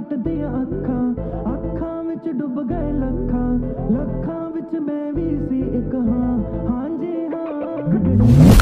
ਟੁੱਟਦੀਆਂ ਅੱਖਾਂ ਅੱਖਾਂ ਵਿੱਚ ਡੁੱਬ ਗਏ ਲੱਖਾਂ ਲੱਖਾਂ ਵਿੱਚ ਮੈਂ ਵੀ ਸੀ ਇੱਕ ਹਾਂ ਹਾਂਜੀ ਹਾਂ।